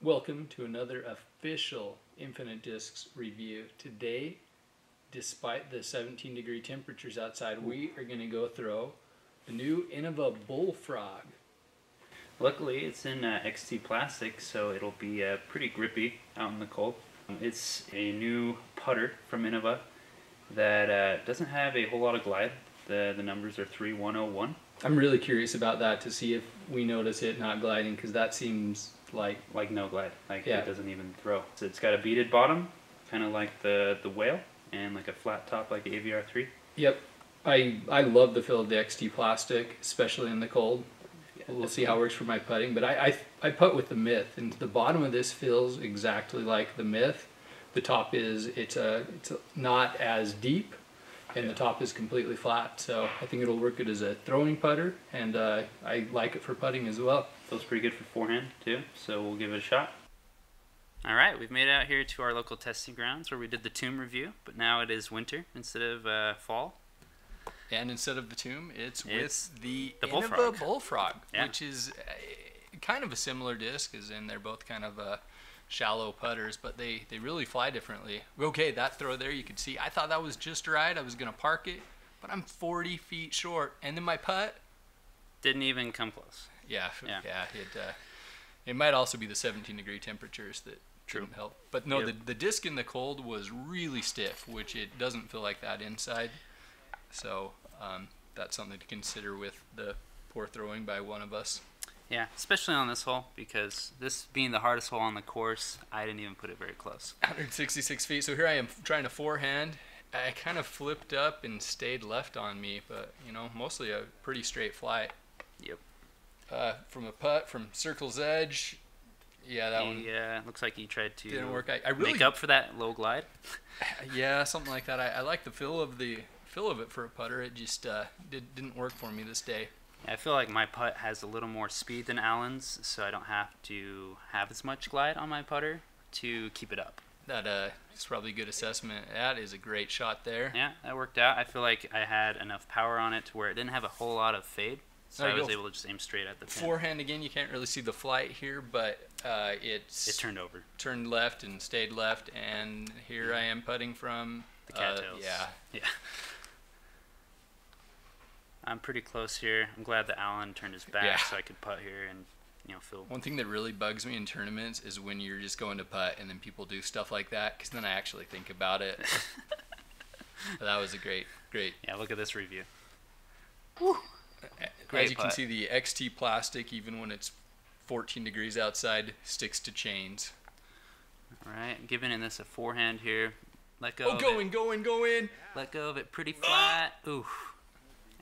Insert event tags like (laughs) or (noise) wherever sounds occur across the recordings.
Welcome to another official Infinite Discs review. Today, despite the 17 degree temperatures outside, we are going to go throw the new Innova Bullfrog. Luckily, it's in uh, XT plastic, so it'll be uh, pretty grippy out in the cold. It's a new putter from Innova that uh, doesn't have a whole lot of glide. The, the numbers are 3101. I'm really curious about that to see if we notice it not gliding because that seems like Like no glide, like Yeah. it doesn't even throw. So it's got a beaded bottom, kind of like the, the whale, and like a flat top like the Aviar3. Yep. I I love the feel of the XT plastic, especially in the cold. We'll see how it works for my putting, but I, I I putt with the Myth, and the bottom of this feels exactly like the Myth. The top is it's a it's a, not as deep, and the top is completely flat. So I think it'll work good as a throwing putter, and uh, I like it for putting as well. Feels pretty good for forehand too, so we'll give it a shot. All right, we've made it out here to our local testing grounds where we did the tomb review, but now it is winter instead of uh, fall. And instead of the tomb, it's, It's with the, the Innova Bullfrog. Bullfrog, Yeah. which is uh, kind of a similar disc, as in they're both kind of uh, shallow putters, but they, they really fly differently. Okay, that throw there, you could see, I thought that was just right. I was going to park it, but I'm 40 feet short. And then my putt, Didn't even come close. yeah, Yeah. yeah, it, uh, it might also be the 17 degree temperatures that True. didn't help. But no, Yep. the, the disc in the cold was really stiff, which it doesn't feel like that inside. So um, that's something to consider with the poor throwing by one of us. Yeah, especially on this hole because this being the hardest hole on the course, I didn't even put it very close. 166 feet. So here I am trying to forehand. I kind of flipped up and stayed left on me, but you know, mostly a pretty straight flight. Yep. Uh, from a putt from circle's edge, yeah, that one Yeah, uh, looks like he tried to didn't work. I, I really make up for that low glide. (laughs) Yeah, something like that. I, I like the feel of the feel of it for a putter. It just uh, did, didn't work for me this day. I feel like my putt has a little more speed than Alan's, so I don't have to have as much glide on my putter to keep it up. That uh, is probably a good assessment. That is a great shot there. Yeah, that worked out. I feel like I had enough power on it to where it didn't have a whole lot of fade, so I was go. able to just aim straight at the pin. Forehand again, you can't really see the flight here, but uh, it's It turned over. turned left and stayed left, and here I am putting from The uh, cattails. yeah, (laughs) Yeah. I'm pretty close here. I'm glad that Alan turned his back Yeah. so I could putt here and you know feel One thing that really bugs me in tournaments is when you're just going to putt and then people do stuff like that, because then I actually think about it. but (laughs) that was a great, great. yeah. Look at this review. As Great As you can see, the XT plastic, even when it's 14 degrees outside, sticks to chains. All right, giving in this a forehand here. Let go. Oh, of go it. in, go in, go in. Let go of it pretty flat.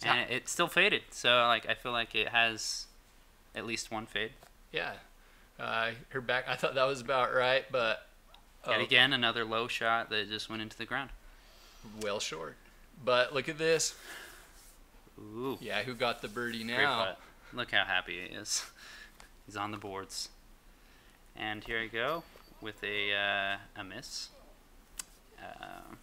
Ooh. And it, still faded. So like I feel like it has at least one fade. Yeah. Uh, her back, I thought that was about right, but Yet oh, again, another low shot that just went into the ground. well short. But look at this. Ooh. Yeah, who got the birdie now? Look how happy he is. (laughs) He's on the boards. And here I go with a uh, a miss. Uh,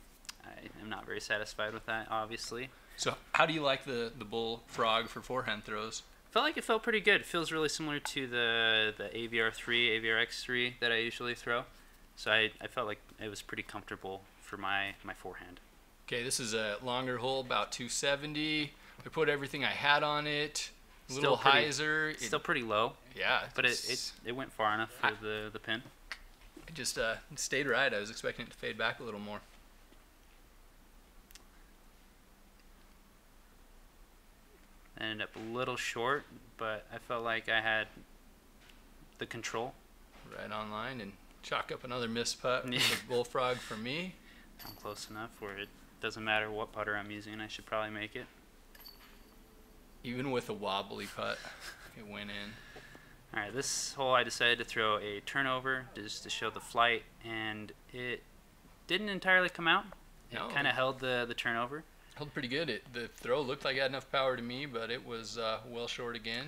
I am not very satisfied with that, obviously. So, how do you like the, the bull frog for forehand throws? Felt like it felt pretty good. It feels really similar to the the Aviar3, AviarX3 that I usually throw. So I, I felt like it was pretty comfortable for my, my forehand. Okay, this is a longer hole, about 270. I put everything I had on it. A little pretty- hyzer. It- Still pretty low, yeah, but it, it, it went far enough for I- the, the pin. it just uh, stayed right. I was expecting it to fade back a little more. Ended up a little short, but I felt like I had the control. Right on line and chalk up another missed putt (laughs) with the bullfrog for me. I'm close enough where it doesn't matter what putter I'm using. I should probably make it. Even with a wobbly putt, it went in. All right, this hole I decided to throw a turnover just to show the flight, and it didn't entirely come out. It No. kind of held the the turnover. Held pretty good. It, the throw looked like it had enough power to me, but it was uh, well short again.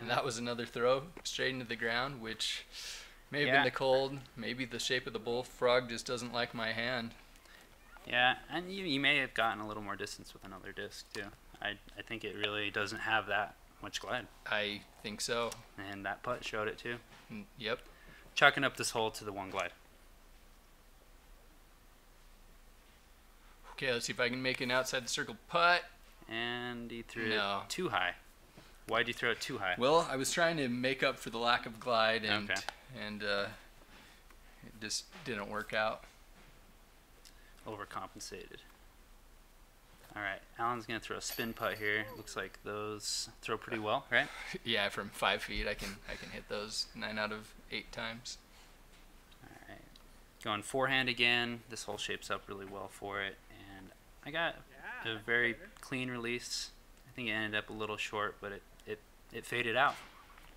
And that was another throw straight into the ground, which may have Yeah. been the cold. Maybe the shape of the bullfrog just doesn't like my hand. Yeah, and you, you may have gotten a little more distance with another disc too. I I think it really doesn't have that much glide, I think so. and that putt showed it too. Mm, Yep. chalking up this hole to the one glide. Okay, let's see if I can make an outside the circle putt. And he threw No. it too high. Why'd you throw it too high? Well, I was trying to make up for the lack of glide, and Okay. and uh, it just didn't work out. Overcompensated. All right, Alan's gonna throw a spin putt here. Looks like those throw pretty well, right? (laughs) yeah, from five feet, I can I can hit those nine out of eight times. All right, going forehand again. This hole shapes up really well for it, I got a very clean release. I think it ended up a little short, but it it, it faded out.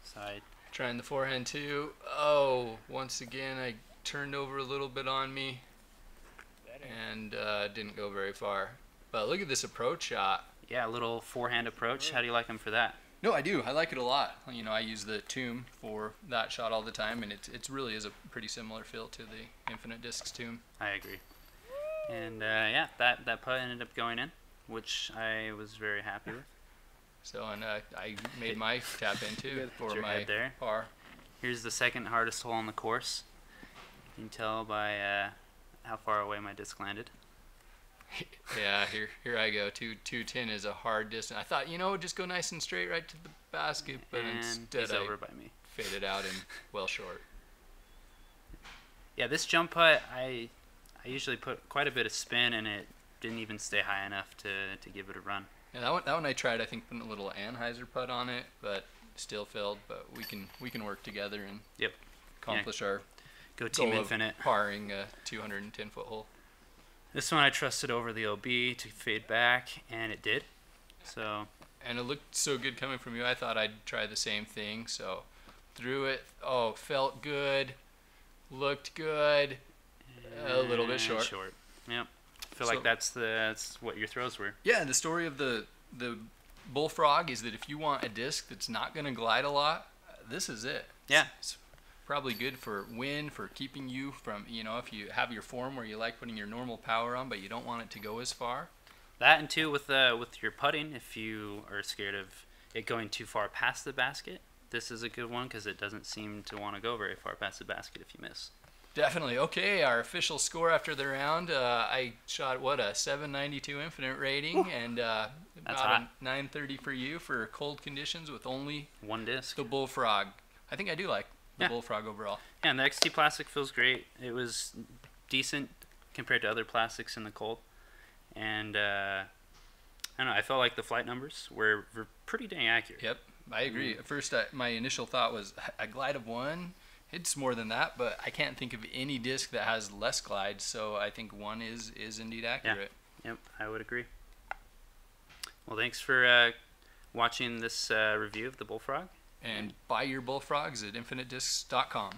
So I Trying the forehand too. Oh, once again, I turned over a little bit on me, and uh, didn't go very far. But look at this approach shot. yeah, a little forehand approach. How do you like him for that? No, I do. I like it a lot. You know, I use the Tomb for that shot all the time, and it it really is a pretty similar feel to the Infinite Discs Tomb. I agree. And uh, yeah, that that putt ended up going in, which I was very happy with. So, and uh, I made my tap in too (laughs) for my there. par. Here's the second hardest hole on the course. You can tell by uh, how far away my disc landed. (laughs) Yeah, here here I go. Two two ten is a hard distance. I thought, you know, just go nice and straight right to the basket, but and instead he's I over by me. faded out and (laughs) well short. Yeah, this jump putt, I I usually put quite a bit of spin, and it didn't even stay high enough to, to give it a run. Yeah, that one that one I tried. I think putting a little anhyzer putt on it, but still failed. But we can we can work together and Yep. accomplish our Go Team Infinite. parring a 210 foot hole. This one I trusted over the OB to fade back, and it did. So and it looked so good coming from you. I thought I'd try the same thing. So threw it. Oh, felt good, looked good. A little bit short. Short. Yep. feel So- like that's the that's what your throws were. Yeah, the story of the the bullfrog is that if you want a disc that's not going to glide a lot, this is it. Yeah. It's probably good for wind, for keeping you from, you know, if you have your form where you like putting your normal power on, but you don't want it to go as far. That and two with uh, with your putting, if you are scared of it going too far past the basket, this is a good one because it doesn't seem to want to go very far past the basket if you miss. Definitely. Okay, our official score after the round, uh, I shot what a 792 infinite rating and uh, about hot. a 930 for you for cold conditions with only One disc. the bullfrog. I think I do like the Yeah. bullfrog overall. Yeah, and the XT plastic feels great. It was decent compared to other plastics in the cold, and uh, I don't know. I felt like the flight numbers were, were pretty dang accurate. Yep, I agree. At first, I, my initial thought was a glide of one it's more than that, but I can't think of any disc that has less glide. So I think one is is indeed accurate. Yeah. Yep, I would agree. Well, thanks for uh, watching this uh, review of the Bullfrog. And buy your Bullfrogs at infinitediscs.com.